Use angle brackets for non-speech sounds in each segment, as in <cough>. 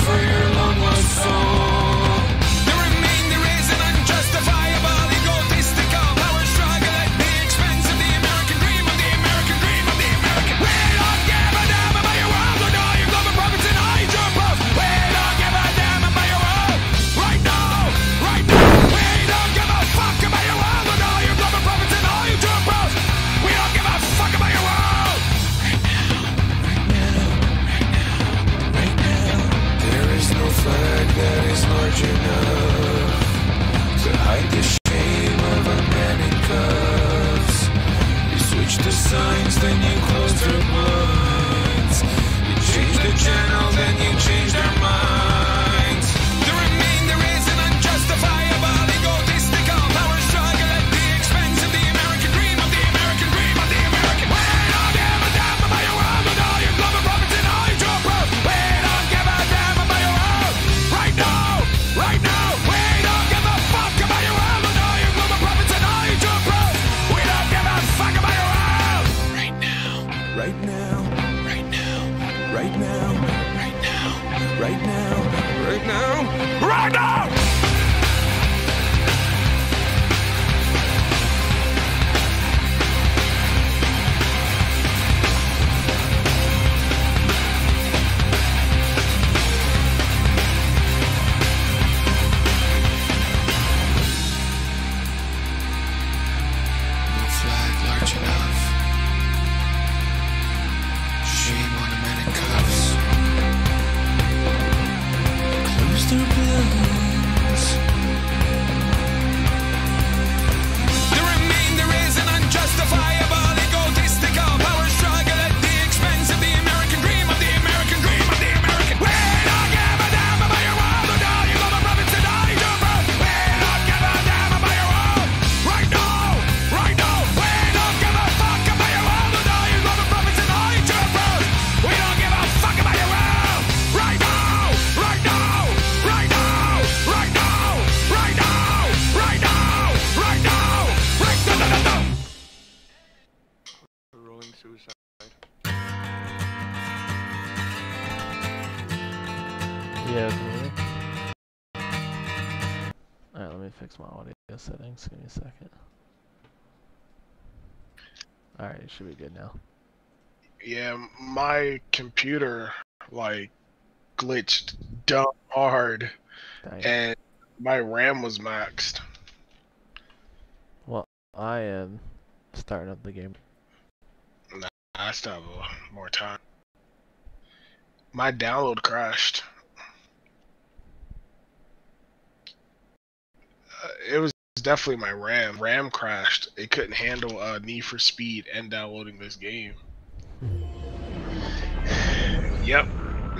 for Alright, let me fix my audio settings. Give me a second. Alright, it should be good now. Yeah, my computer like glitched dumb hard, Dang. and my RAM was maxed. Well, I am starting up the game. I still have more time. My download crashed. It was definitely my RAM. RAM crashed. It couldn't handle uh, Need for Speed and downloading this game. <sighs> Yep.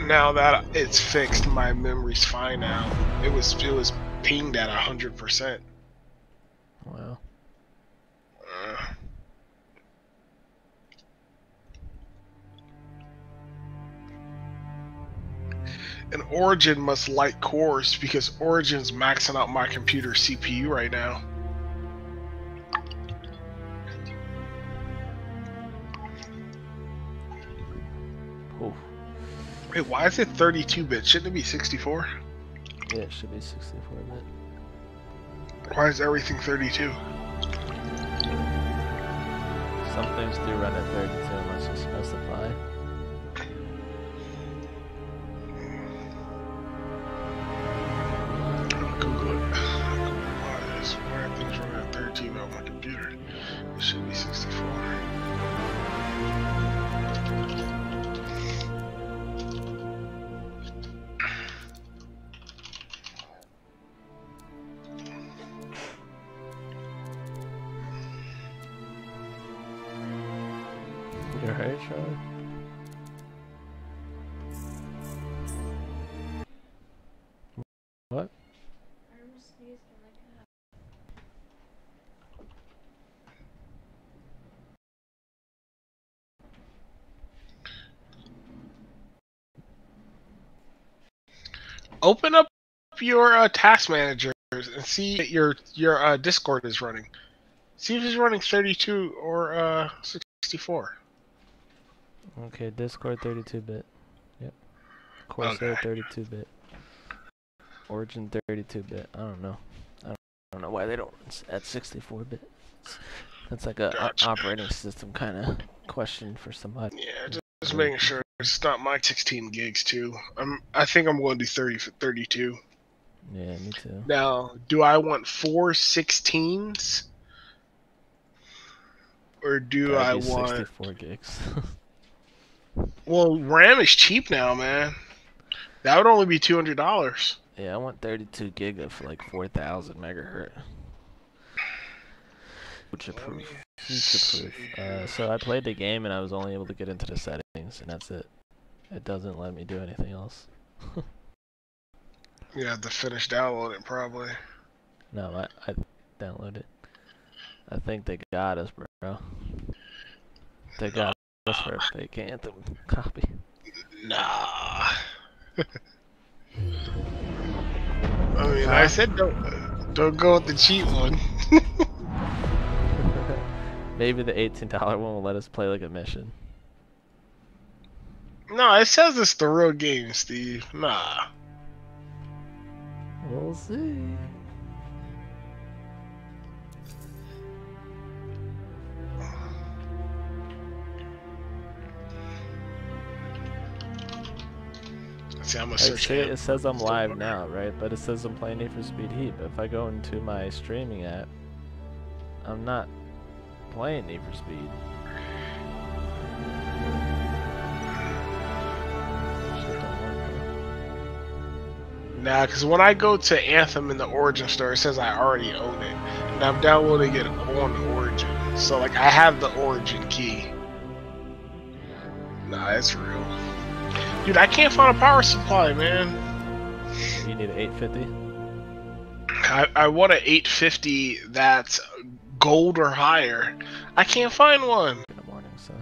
Now that it's fixed, my memory's fine now. It was it was pinged at hundred percent. Wow. Uh, And Origin must light cores because Origin's maxing out my computer CPU right now. Oof. Wait, why is it 32 bit? Shouldn't it be 64? Yeah, it should be 64 bit. Why is everything 32? Some things do run at 32 unless you specify. Open up your uh, task managers and see that your your uh, Discord is running. See if it's running 32 or uh, 64. Okay, Discord 32 bit. Yep. Corsair Okay. 32 bit. Origin 32 bit. I don't know. I don't, I don't know why they don't at 64 bit. That's like a Gotcha. operating system kind of question for somebody. Yeah, just, just making sure it's not my 16 gigs too. I'm. I think I'm going to do 30 for 32. Yeah, me too. Now, do I want four 16s? Or do I That'd be want 64 gigs. <laughs> Well, RAM is cheap now, man. That would only be two hundred dollars. yeah, I want 32 gig of like 4,000 megahertz. Future proof. Future proof. Uh, so I played the game and I was only able to get into the settings, and that's it. It doesn't let me do anything else. <laughs> You have to finish downloading probably. No, I, I downloaded it. I think they got us, bro. They got us for a fake anthem <laughs> copy. Nah. <laughs> I mean, I said don't don't go with the cheap one. Maybe the $18 one will let us play like a mission. no, it says it's the real game, Steve. Nah. We'll see. See, I'm gonna search say it. it says I'm live now, right? But it says I'm playing Need for Speed Heat. But if I go into my streaming app, I'm not playing Need for Speed. Shit don't work, bro. Nah, because when I go to Anthem in the Origin store, it says I already own it, and I'm downloading it on Origin. So like, I have the Origin key. Nah, that's real. Dude, I can't find a power supply, man. You need an 850. I, I want an 850 that's gold or higher. I can't find one. in the morning, so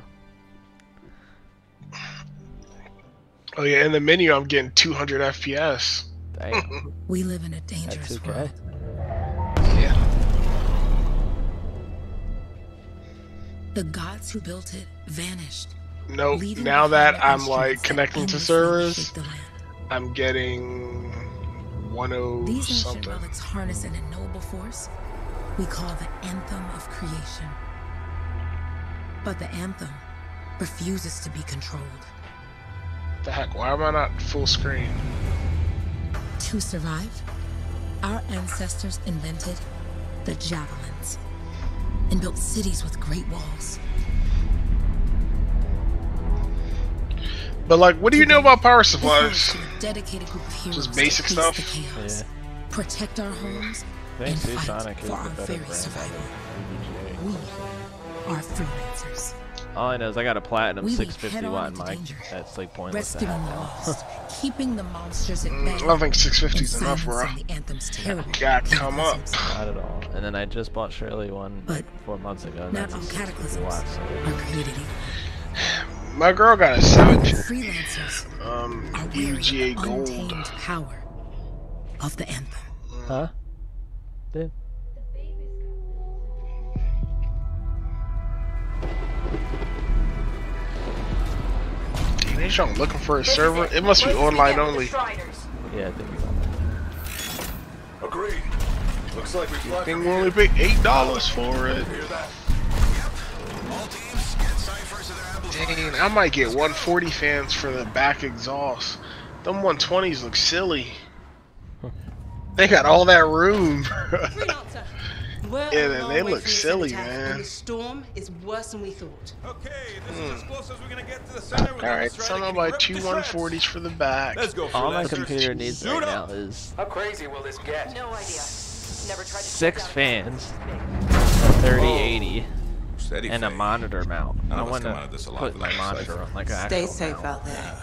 Oh yeah, in the menu I'm getting 200 FPS. damn. <laughs> We live in a dangerous 2K. world. Yeah. The gods who built it vanished. Nope. Now that I'm like connecting to servers, reshape the land. I'm getting 10 These ancient something. relics harness an ennoble force we call the anthem of creation. But the anthem refuses to be controlled. The heck? Why am I not full screen? To survive, our ancestors invented the javelins and built cities with great walls. But like, what do you know about power supplies? a dedicated group of heroes Just basic stuff? face the chaos, protect our homes, I think and fight Sonic is for the our better very brand. survival. We are freelancers, All I know is I got a platinum We leap 650 head-on watt mic. danger, That's like pointless to rescuing the <laughs> lost, keeping the monsters at Mm, bay, I don't think 650 is enough, bro. silencing the anthem's terrible <laughs> God, come up. <laughs> Not at all. And then I just bought Shirley one But like four months ago. And Not that's all a 650 cataclysms watt, so are created equal. My girl got a 7 Freelancers um are EVGA gold. untamed power of the anthem. Huh? Dude. They y'all looking for a server? It must be online only. Yeah, I think we got Agreed. Looks like we fly Thing from will only pay eight dollars for it. Hear that? All teams, get ciphers to their amplifiers. Dang, I might get 140 fans for the back exhaust. Them 120s look silly. They got all that room. <laughs> Yeah, a they- long they way look silly, man. And the storm is worse than we thought. Okay, this is hmm. as close as we're gonna get to the center without Alright, us trying so I'm gonna buy ripped two to shreds. 140s for the back. Let's go, All my computer needs Suit right now is How crazy will this get? No idea. Never tried to six fans, a 3080, Steady and a monitor mount. None I of us want come out this to alive put with my monitor cipher. on like an Stay actual safe mount. out there.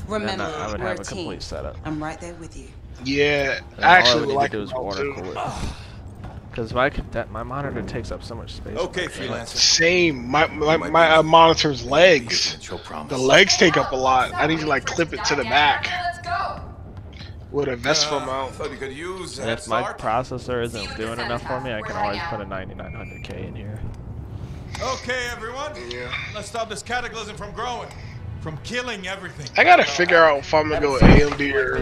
And Remember, I would we're have a a team. complete setup. I'm right there with you. Yeah, And all I actually, would need like to do is water two. cool it. Because <sighs> my that my monitor takes up so much space. Okay, my game. freelancer. Same. My my, my uh, monitor's legs. The legs take up a lot. I need to like clip it to the back Let's go. with a VESA Uh, mount. you could use And if my processor isn't doing enough for me, I can always put a 9900K in here. Okay, everyone. Yeah. Let's stop this cataclysm from growing. From killing everything. I gotta figure out if I'm gonna go AMD or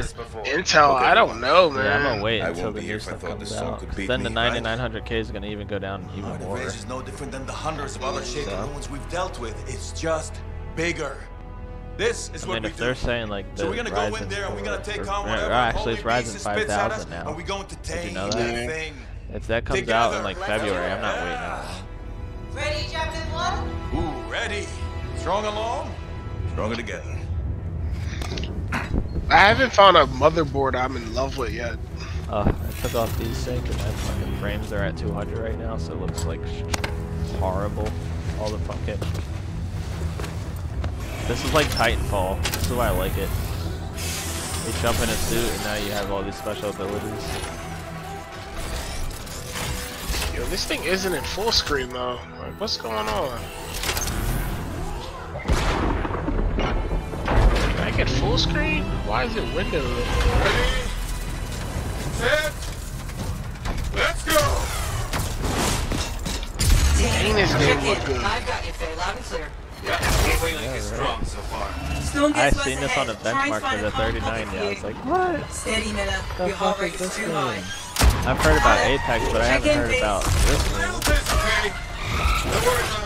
Intel. I don't know, Yeah, I'm gonna wait I until won't the be new here if I stuff thought comes this song out. could 'cause beat Then the 9900K is gonna even go down even Our more. division is no different than the hundreds of other shaken So? ruins we've dealt with. It's just bigger. This is I what mean, we if do. they're saying like the so we're gonna Ryzen go in there and we're gonna take or- on whatever or actually holy it's beast Ryzen at us, 5000 now. and we're going to Did you know that? that thing. If that comes out in like February, I'm not waiting. Yeah. Ready, Javelin One? Ooh, ready. Strong along, stronger together. I haven't found a motherboard I'm in love with yet. Uh, I took off VSync and my fucking frames are at 200 right now, so it looks like horrible. All the fucking. This is like Titanfall. This is why I like it. You jump in a suit and now you have all these special abilities. Yo, this thing isn't in full screen though. Like, what's going on? Can I get full screen? Why is it windowed? Ready, set, let's go. Dang, this game look good. I've got you, Faye, loud and clear. I Storm gets west seen this on the ahead. Try and benchmark for the 39. pocket Yeah, I was like, what? Steady, Miller. The Your heart fuck is is this too game? high. I've heard about Apex, but I haven't heard please. about this game.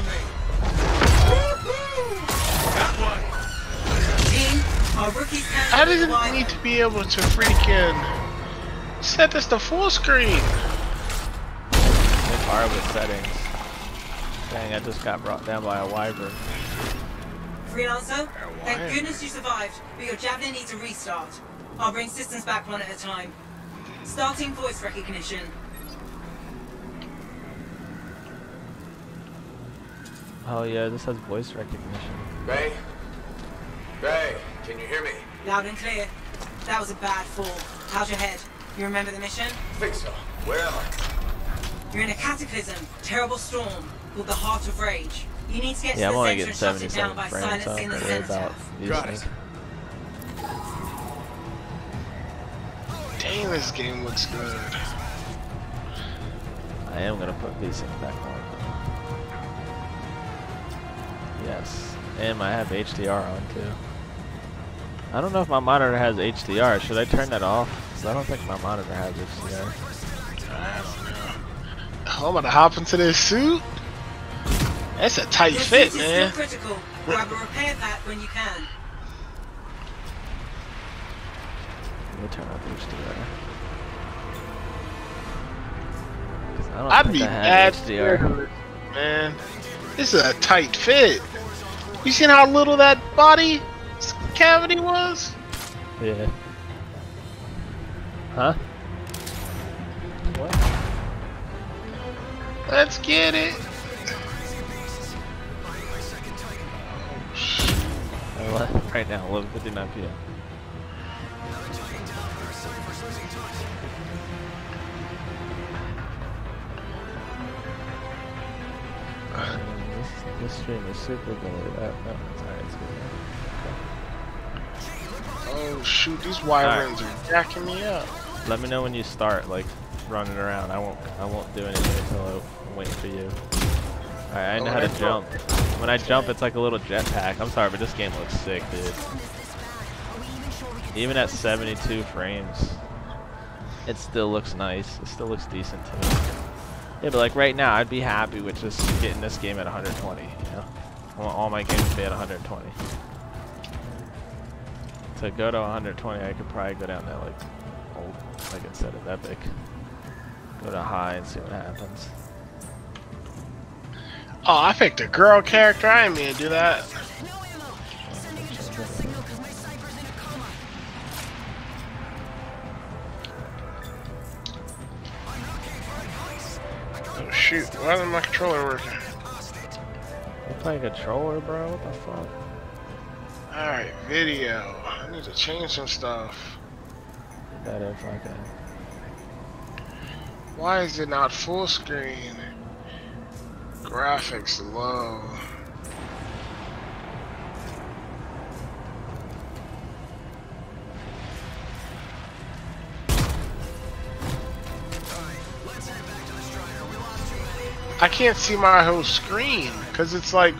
Team, our rookies can't How does survive. it need to be able to freaking set this to full screen? It's hard with settings. Dang, I just got brought down by a wyvern. Freelancer, thank goodness you survived, but your Javelin needs a restart. I'll bring systems back one at a time. Starting voice recognition. Oh yeah, this has voice recognition. Ray? Ray, can you hear me? Loud and clear. That was a bad fall. How's your head? You remember the mission? Think so. Where am I? You're in a cataclysm, terrible storm, called the Heart of Rage. You need to get Yeah, I'm to the only center getting and shut it 77 down by frames, so I'm silencing the not worried center. about Got it. Dang, this game looks good. I am gonna put VSync back on. Yes, and I have HDR on too. I don't know if my monitor has HDR. Should I turn that off? 'Cause I don't think my monitor has HDR. Oh, I'm gonna hop into this suit. That's a tight Your fit, man. still critical. Grab a repair pack when you can. Let me turn off HDR. 'Cause I don't I'd think be I mad, have HDR. man. This is a tight fit. You seen how little that body cavity was? Yeah. Huh? What? Let's get it. Right now, 11:59 p.m. This, this stream is super good. Oh shoot, these wyverns are jacking me up. Let me know when you start, like, running around. I won't, I won't do anything until I'm waiting for you. Alright, I know Oh, how to jump. When I jump, it's like a little jetpack. I'm sorry, but this game looks sick, dude. Even at 72 frames, it still looks nice. It still looks decent to me. Yeah, but like right now, I'd be happy with just getting this game at 120. You know, I want all my games to be at 120. To go to 120, I could probably go down to like old, like instead of epic. Go to high and see what happens. Oh, I picked a girl character. I didn't mean to do that. Oh shoot, why isn't my controller working? You play controller, bro? What the fuck? Alright, video. I need to change some stuff. Better if I can. Why is it not full screen? Graphics low. I can't see my whole screen because it's like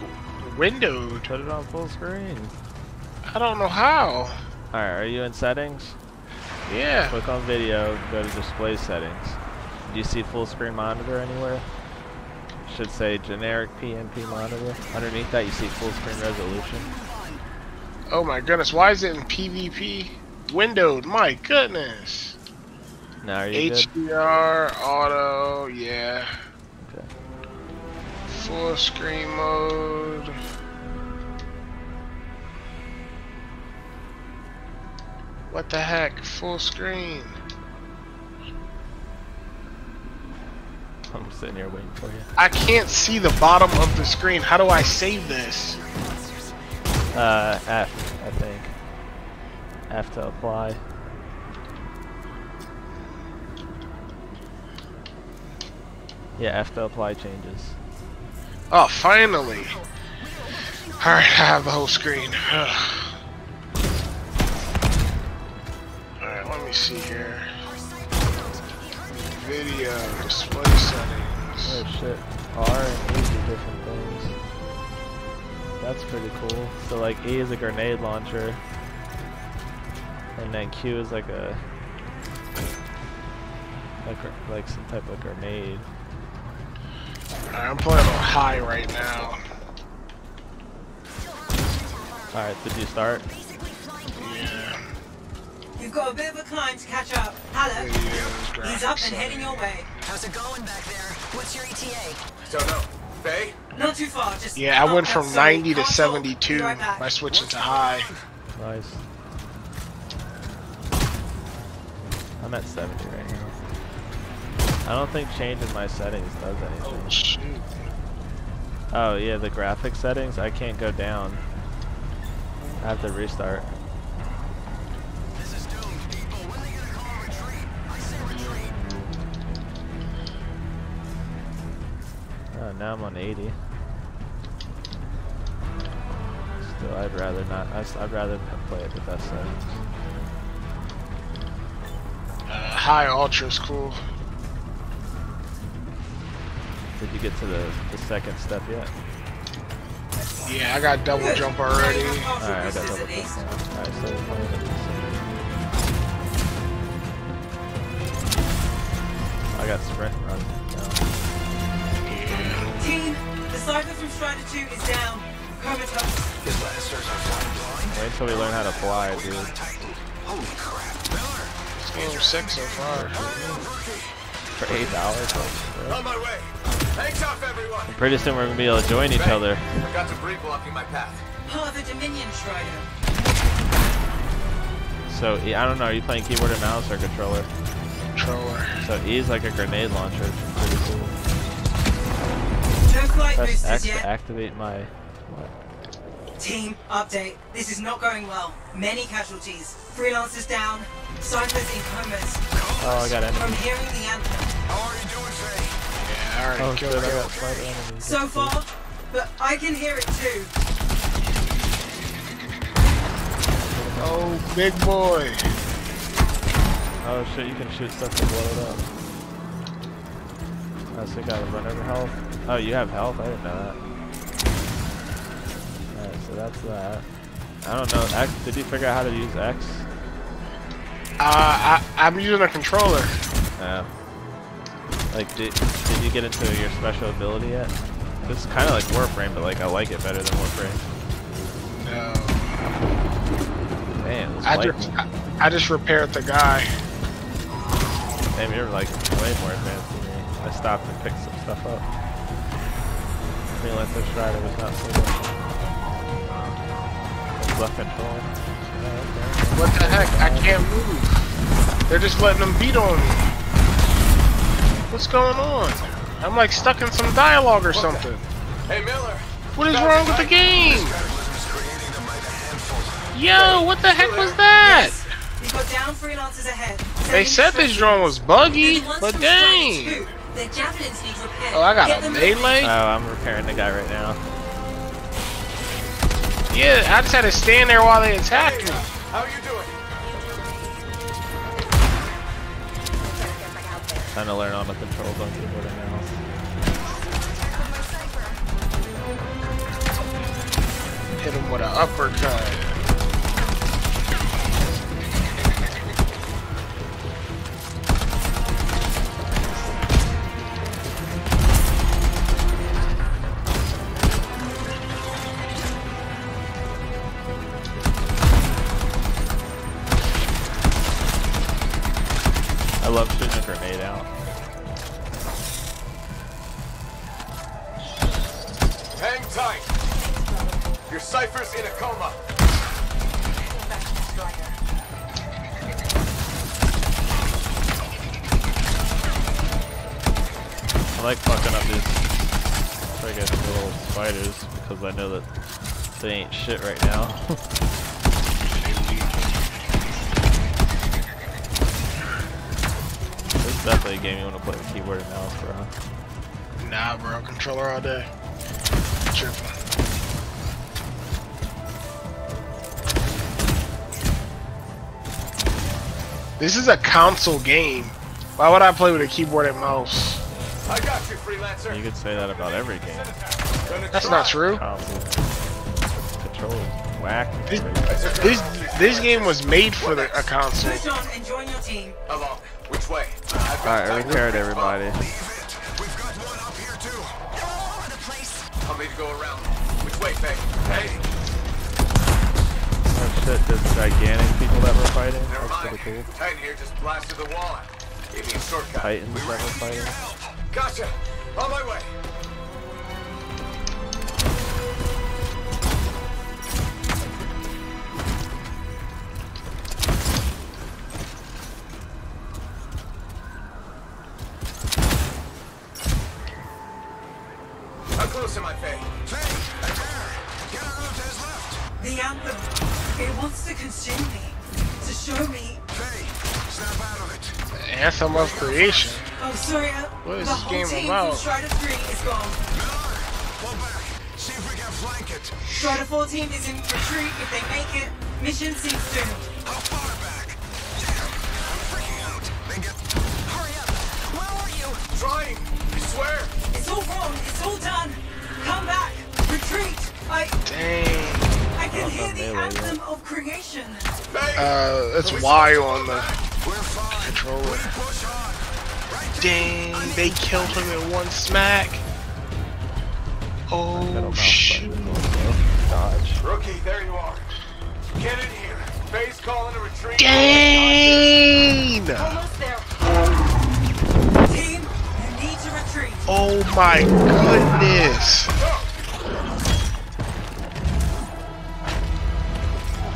windowed. Put it on full screen. I don't know how. Alright, are you in settings? Yeah. Click on video, go to display settings. Do you see full screen monitor anywhere? Should say generic PNP monitor. Underneath that you see full screen resolution. Oh my goodness, why is it in PvP? Windowed, my goodness. Now are you good? HDR, auto, yeah. Okay. Full screen mode. What the heck? Full screen. I'm sitting here waiting for you. I can't see the bottom of the screen. How do I save this? Uh, F, I think. F to apply. Yeah, F to apply changes. Oh, finally. Alright, I have the whole screen. Alright, see here. Video, display settings. Oh shit. R and E do different things. That's pretty cool. So like E is a grenade launcher. And then Q is like a like like some type of grenade. Alright, I'm playing on high right now. Alright, did you start? Yeah. You've got a bit of a climb to catch up. Hello. Videos, He's up and heading your way. How's it going back there? What's your ETA? Don't know. Faye? Not too far, just Yeah, I went from 90 to 72 right by switching to high. Nice. I'm at 70 right now. I don't think changing my settings does Oh anything. shoot. Oh yeah, the graphic settings, I can't go down. I have to restart. Now I'm on 80. Still, I'd rather not. I'd rather play at the best settings. Uh, high ultra is cool. Did you get to the, the second step yet? Yeah, I got double jump already. Now you've got Alright, I got double jump Alright, so we're playing at the. I got sprint run now. The Cypher from Strider 2 is down. Comatose. His Lannisters are flying blind. Wait until we learn how to fly, dude. On Titan. Holy crap. Miller! This game's sick so far. For eight dollars. On my way. Thanks off, everyone. Pretty soon we're gonna be able to join each other. I got debris blocking my path. Part of the Dominion Strider. So I don't know. Are you playing keyboard and mouse or controller? Controller. So E is like a grenade launcher. which Pretty cool. No flight Press boosters X yet. to activate my. What? Team, update. This is not going well. Many casualties. Freelancers down. Cyphers in comas. Oh, I got From hearing the anthem. How are you doing, Faye? Yeah, I already Oh killed shit! I her. got spider enemies. So far, but I can hear it too. Oh, big boy. Oh shit! You can shoot stuff to blow it up. Oh, so you gotta run over health. Oh, you have health. I didn't know that. Alright, so that's that. I don't know. X. Did you figure out how to use X? Uh, I, I'm using a controller. No. Like, did, did you get into your special ability yet? This is kind of like Warframe, but like I like it better than Warframe. No. This I just, I, I just repaired the guy. Damn, you're like way more advanced than me. I stopped and picked some stuff up. Freelancer Strider was not so good. That's uh, left control. Oh. What the heck? I can't move. They're just letting them beat on me. What's going on? I'm like stuck in some dialogue or something. Hey, Miller. What is wrong with the game? Yo, what the heck was that? We've down freelancers ahead. They said this drone was buggy, They're the ones but from Strider dang. 2. Their javelins need repair. Oh, I got Get a them melee? Oh, I'm repairing the guy right now. Yeah, I just had to stand there while they attacked me. How you doing? Trying to learn all the controls on keyboard and mouse. Hit him with an uppercut. I like fucking up these friggin' little spiders because I know that they ain't shit right now. <laughs> this is definitely a game you want to play with keyboard and mouse, bro. Nah, bro. Controller all day. Tripping. This is a console game. Why would I play with a keyboard and mouse? I got you, freelancer. You could say that about every game. That's not true. Console controllers whack. This, this this game was made for the, a console. Push on and join your team. Along. Which way? I've Alright, time we carried everybody. We've got one up here too. All over the place. I'll need to go around. Which way, Faye? Hey, Oh shit, the gigantic people that were fighting. never That's mind. pretty cool. Titan here just blasted the wall out. Gave me a shortcut. Titans that were fighting. Gotcha. On my way. How close am I, Faye? Faye, Adair, get out of his left. The anthem. It wants to consume me. To show me. Anthem of Creation. Oh, sorry. Uh, What is this game team about? from Strider 3 is gone. Miller, pull back. See if we can flank it. Strider 4 team is in retreat. If they make it, mission seems doomed. How far back? Damn, I'm freaking out. They get. Hurry up. Where are you? Trying. I swear. It's all wrong. It's all done. Come back. Retreat. I Dang. I can Not hear the anthem of creation. Uh, that's Y on the We're fine. controller. We push on. Right there. Dang, they killed him in one smack. Oh mouse shoot. button is also Dodge. Rookie, there you are. Get in here. Faye's calling a retreat. Dang! Almost there. Team, you need to retreat. Oh my goodness.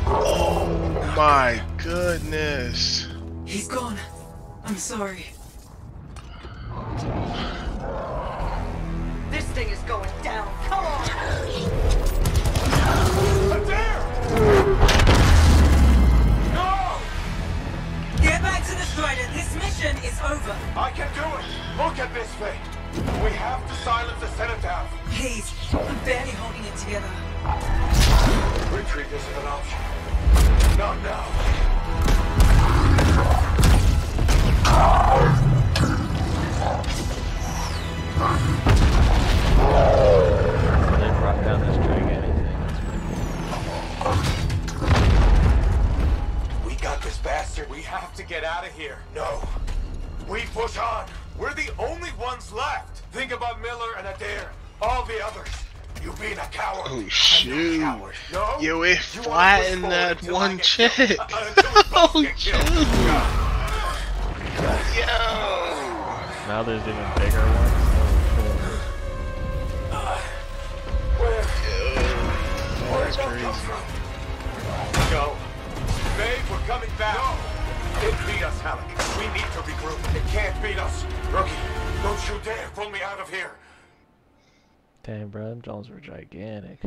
Oh my goodness. He's gone. I'm sorry. This thing is going down. Come on. Adair! No! Get back to the Strider. This mission is over. I can do it. Look at this thing. We have to silence the Cenotaph. Please, I'm barely holding it together. Retreat isn't an option. Not now. Flattened that one get chick. killed. <laughs> Until we both <laughs> Oh get Now there's even bigger ones. Where? Yo. Where'd That's crazy. come from? Babe, we're coming back. No. It beat us, Haluk. We need to regroup. It can't beat us. Rookie, don't you dare pull me out of here. Damn, bro, them Jones were gigantic.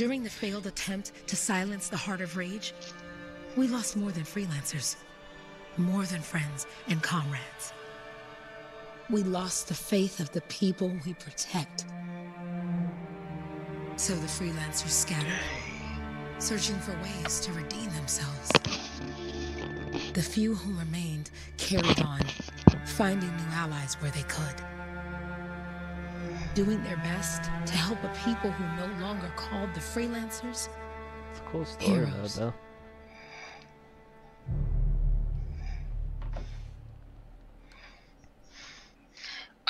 During the failed attempt to silence the Heart of Rage, we lost more than freelancers, more than friends and comrades. We lost the faith of the people we protect. So the freelancers scattered, searching for ways to redeem themselves. The few who remained carried on, finding new allies where they could. Doing their best to help a people who no longer called the freelancers It's a cool story mode, Heroes. though.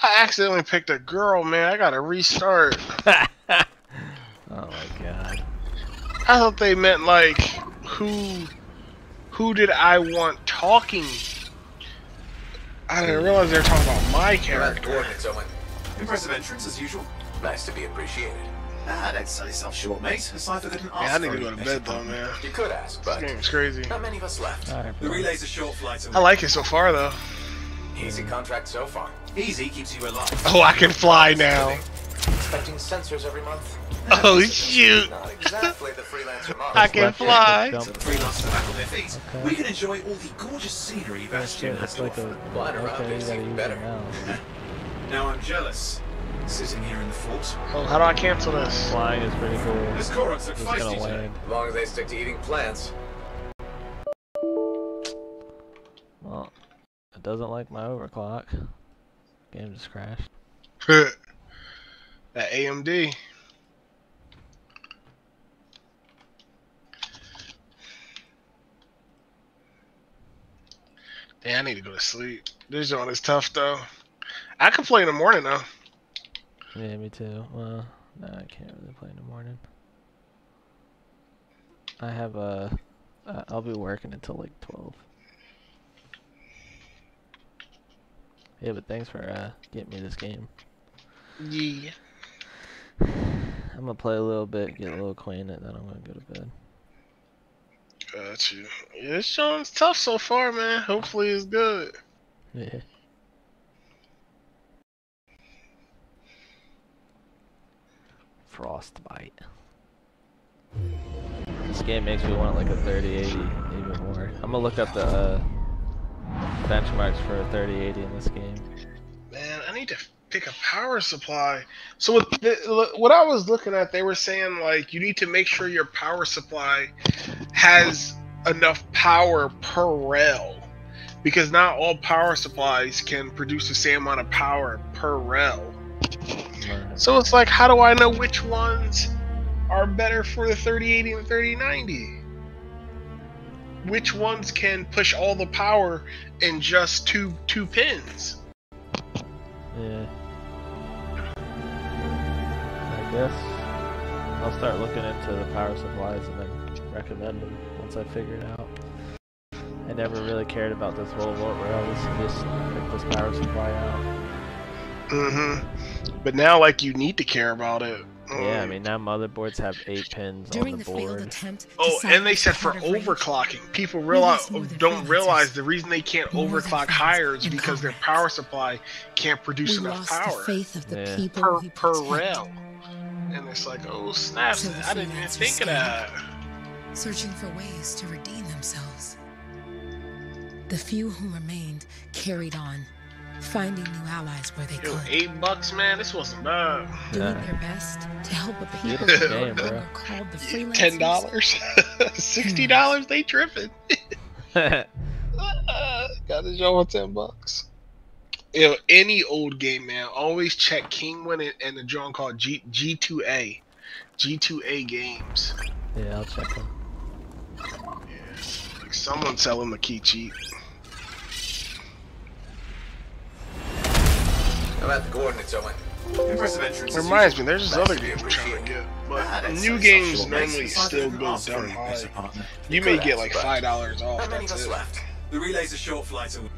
I accidentally picked a girl, man. I gotta restart. <laughs> oh my god. I thought they meant like who who did I want talking? I didn't realize they were talking about my You're at character. Coordinates, Owen. Impressive entrance as usual. Nice to be appreciated. Ah, don't sell yourself short, mate. Aside for didn't Man, I ask need for to go to bed though, man. You could ask, but This game's crazy. not many of us left. The relay's a short flight I like it so far though. Easy contract so far. Easy keeps you alive. Oh, I can fly now. Expecting sensors every month. Oh shoot! Not exactly the freelancer <laughs> model. I can fly. So the back on their feet. Okay. We can enjoy all the gorgeous scenery Bastion shit, has it's to like a. offer. Flying around Okay, is even better. <laughs> it now. Now I'm jealous. Sitting here in the fort. Well, how do I cancel this? Flying is pretty cool. This Koroks look Just gonna feisty today. land. As long as they stick to eating plants. Well, it doesn't like my overclock. Game just crashed. <laughs> that AMD. Damn, I need to go to sleep. This one is tough though. I can play in the morning though. Yeah, me too. Well, no, I can't really play in the morning. I have a. Uh, I'll be working until like 12. Yeah, but thanks for uh, getting me this game. Yeah. <sighs> I'm gonna play a little bit, get a little acquainted, then I'm gonna go to bed. Got you. Yeah, this one's tough so far, man. Hopefully it's good. Yeah. Frostbite. This game makes me want like a 3080 even more. I'm gonna look up the uh, benchmarks for a 3080 in this game. Man, I need to pick a power supply. So what, the, what I was looking at, they were saying like you need to make sure your power supply has enough power per rail, because not all power supplies can produce the same amount of power per rail. So it's like, how do I know which ones are better for the 3080 and 3090? Which ones can push all the power in just two two pins? Yeah. I guess I'll start looking into the power supplies and then recommend them once I figure it out. I never really cared about this whole volt rails. Just picked this power supply out. Mm-hmm. But now, like, you need to care about it. Yeah, I Um, mean now motherboards have eight pins During on the the failed board. attempt Oh, and they said for heart of rage, overclocking. People We realize lost more than don't realize the reason they can't overclock higher is because their power supply can't produce we enough power the faith of the Yeah. people per we per rail. And it's like, oh snap! So I didn't even freelancers think of that. searching for ways to redeem themselves. The few who remained carried on, finding new allies where they Yo, could, eight bucks, man. This wasn't bad. doing Yeah. their best to help a people Beautiful who game, bro. called the freelancers. Ten dollars, <laughs> sixty dollars. They tripping. yeah, <laughs> <laughs> Got this y'all for ten bucks. Yo, any old game, man. Always check Kinguin and, and the joint called G G2A, G2A games. Yeah, I'll check them. Yes, like someone selling the key cheap. I'm at the coordinates, Owen. Impressive entrance. Reminds me, there's this other to be game I'm trying to get, Ah, but don't new sell games short, mate. normally Aside still didn't go ask for dumb any high. better partner. You may get like five dollars off. Not many of us it. left. The relay's a short flight away.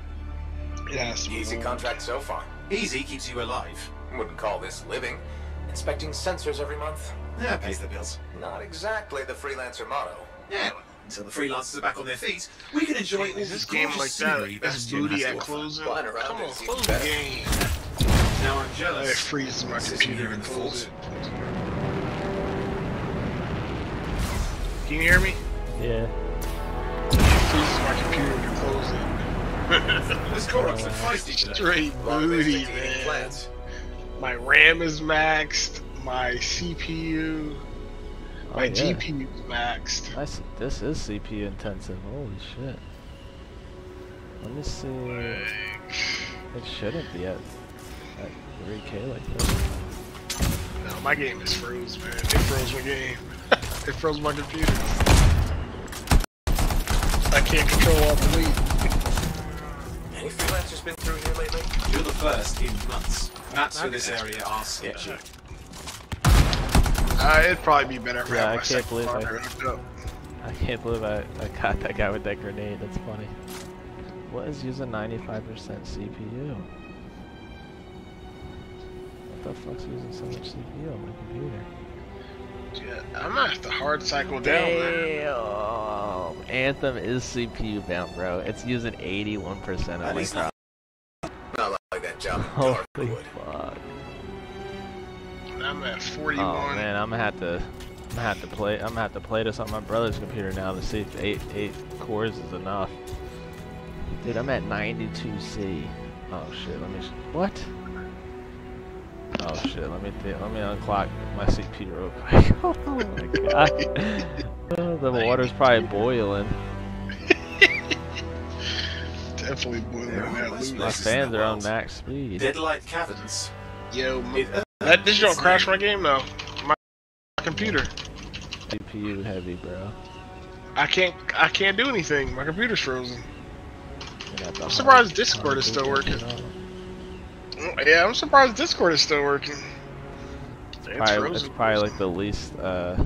It has to be Easy more. contract so far. Easy keeps you alive. Wouldn't call this living. Inspecting sensors every month. Yeah, pays the bills. Not exactly the freelancer motto. Yeah, until the freelancers are back on their feet, we can enjoy all this game like scenery that? That's booty at to closing. Flying around Come on, close the game. Now I'm It freezes my computer here to in the close it. Can you hear me? Yeah. It freezes my computer to close it. This Koroks look oh, feisty today. Straight As long as they booty, stick to eating man. plants. My RAM is maxed. My CPU, Oh, my yeah. GPU is maxed. I s- this is CPU intensive. Holy shit. Let me see. It shouldn't be at, at 3K like this. No, my game is froze, man. It froze my game. <laughs> it froze my computer. I can't control all delete. Any freelancers freelancers been through here lately? You're the first in months. Maps for this area are sketchy. Uh, it'd probably be better if I Yeah, I can't believe I- partner hooked up. I can't believe I, I got that guy with that grenade. That's funny. What is using 95% CPU? What the fuck's using so much CPU on my computer? Yeah, I'm gonna have to hard cycle down. Damn. Anthem is CPU bound, bro. It's using 81% of At my power. Not like that job Holy fuck. I'm at 41. Oh man, I'm gonna have to, I'm gonna have to play. I'm gonna have to play this on my brother's computer now to see if eight eight cores is enough. Dude, I'm at 92C. Oh shit, let me. What? Oh shit, let me th- let me unclock my CPU real quick. <laughs> oh my god. Oh, the water's probably boiling. <laughs> Definitely boiling Yeah, that. My Places fans are on max speed. Deadlight Caverns. Yo, m- uh, that this don't crash my game though. My computer. CPU heavy, bro. I can't. I can't do anything. My computer's frozen. You got the I'm surprised Discord is still boot working. Going on. Yeah, I'm surprised Discord is still working. It's Probably, it's probably like the least uh,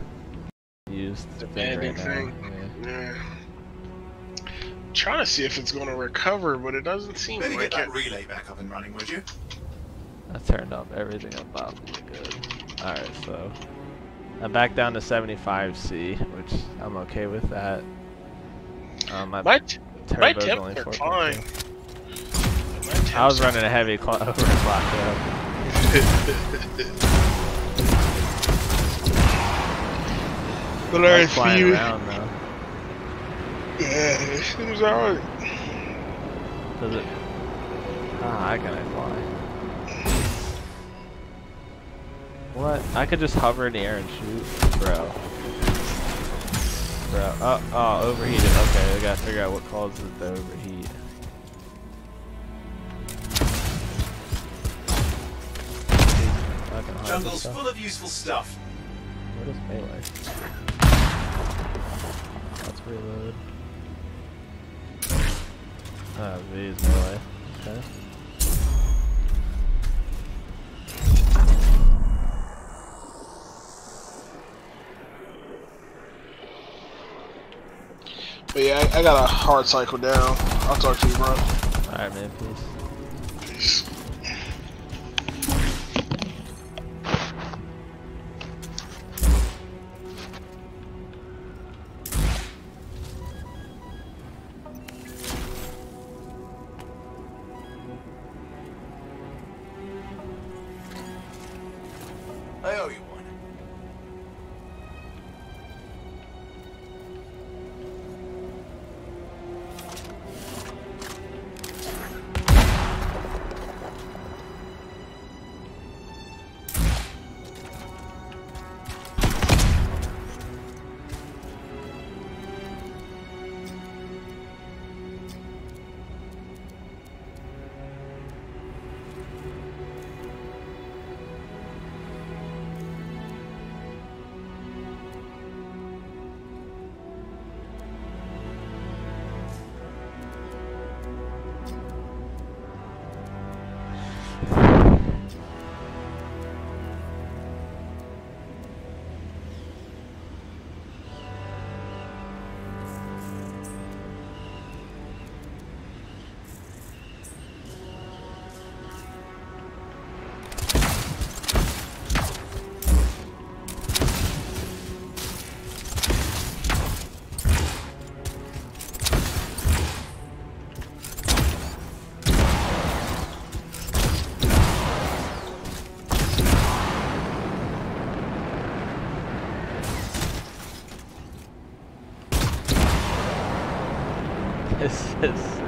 used thing Demanding right now. thing. Yeah. Yeah. Trying to see if it's going to recover, but it doesn't seem Better like get that it. relay back up and running, would you? I turned off everything about to be good. Alright, so I'm back down to 75C, which I'm okay with that. Um, my My, t- my temps only are fine. I was running a heavy clock <laughs> overclock but though. Was for you. around though. Yeah, it seems alright. Does it? Ah, I can fly. What? I could just hover in the air and shoot, bro. Bro, oh, oh, overheated. Okay, I gotta figure out what causes it to overheat. Jungle's tell. full of useful stuff. What is melee? Let's reload. Ah, V is melee. Okay. But yeah, I, I got a hard cycle down. I'll talk to you, bro. Alright, man, peace. This is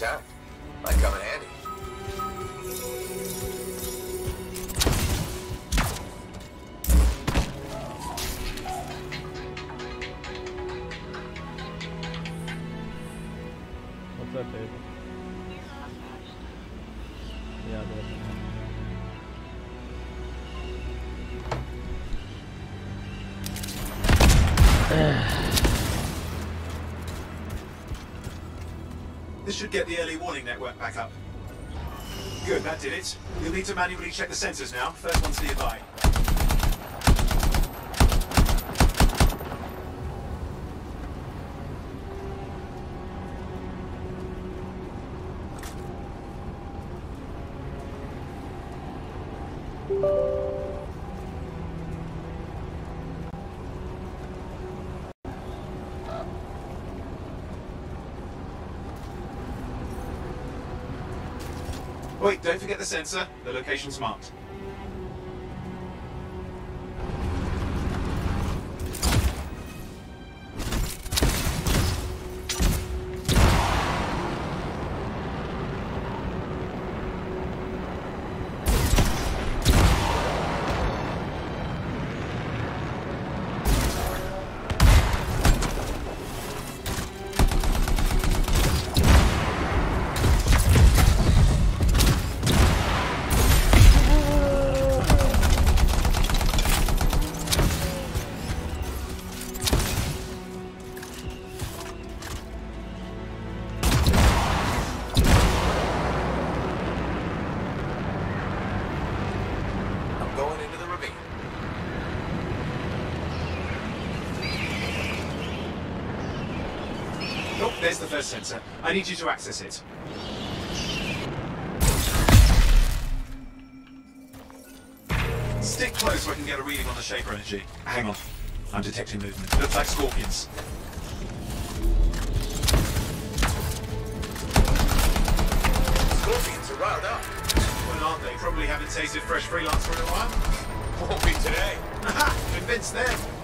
Might come in should get the early warning network back up. Good, that did it. You'll need to manually check the sensors now. First one's nearby. Don't the sensor. The location's marked. Oh, there's the first sensor. I need you to access it. Stick close so I can get a reading on the Shaper energy. Hang on. I'm detecting movement. Looks like scorpions. Scorpions are riled up. Well, aren't they? Probably haven't tasted fresh freelance for a while. Won't be today. Aha! <laughs> Convinced them.